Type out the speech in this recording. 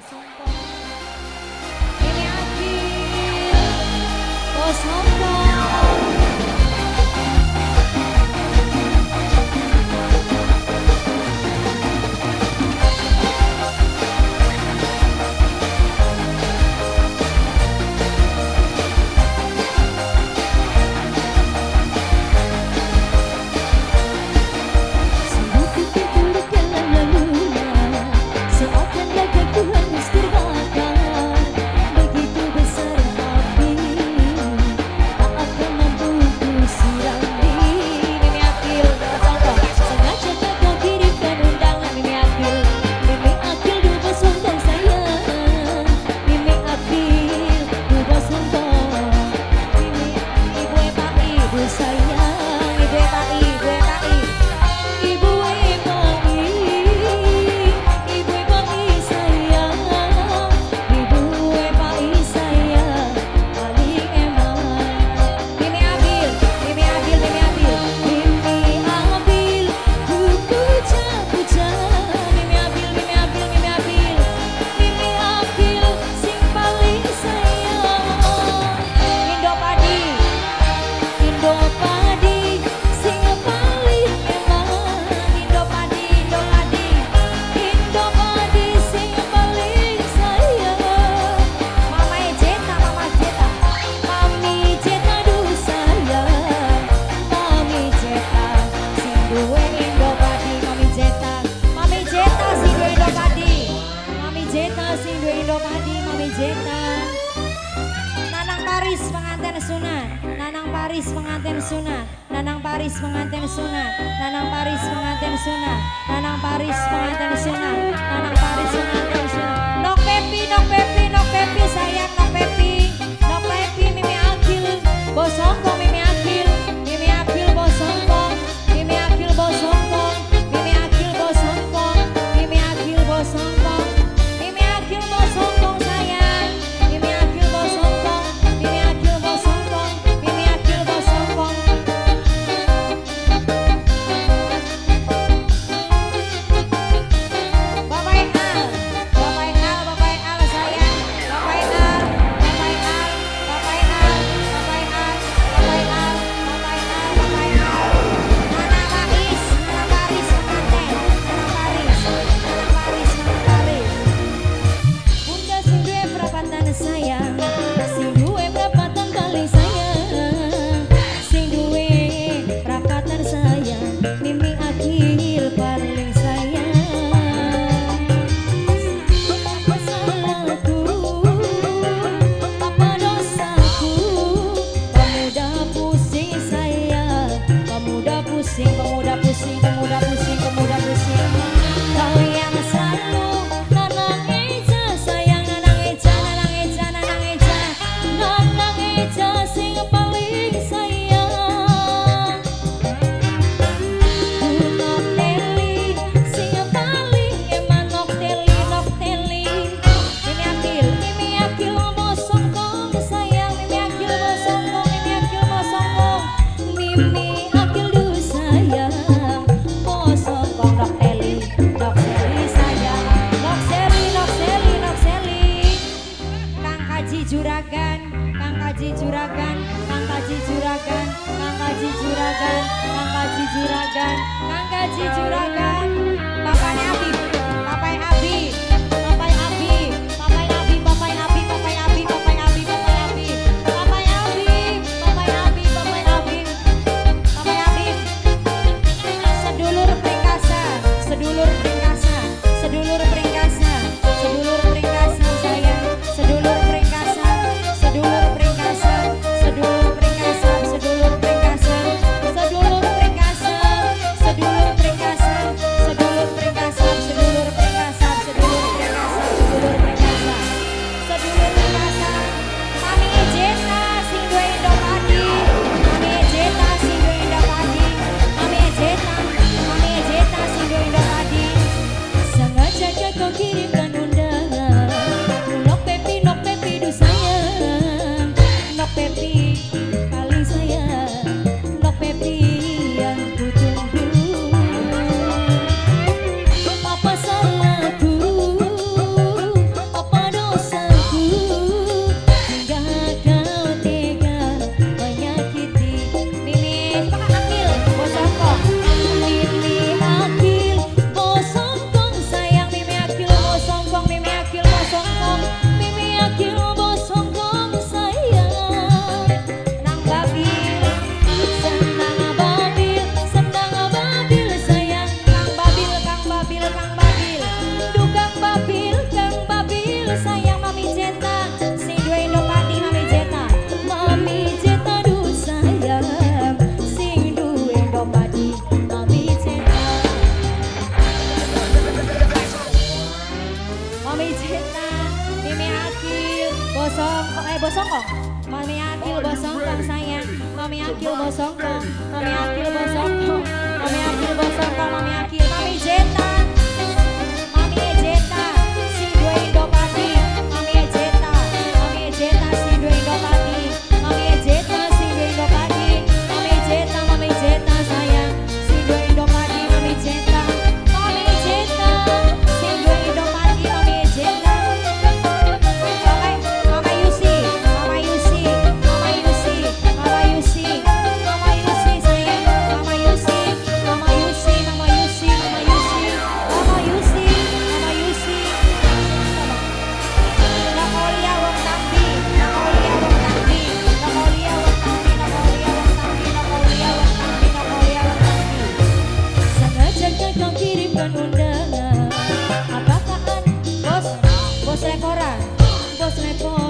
kosong. Ini Agil. Kosong. Paris pengantin sunat Nanang Paris pengantin sunat Nanang Paris pengantin sunat Nanang Paris pengantin sunat Nok Pepi, Nok Pepi, Nok Pepi sayang Nok Pepi. Nok Pepi Mimi Agil Bosongko Mimi Kaji Juragan, Kang Kaji Juragan, Kang Kaji Juragan, Kang Kaji Juragan, Kang Kaji Juragan, Kang Kaji Juragan, Bapaknya Afif. Bosongkong. Mami Akil, Bosongkong sayang. Mami Akil, Bosongkong. Mami Akil. Você me põe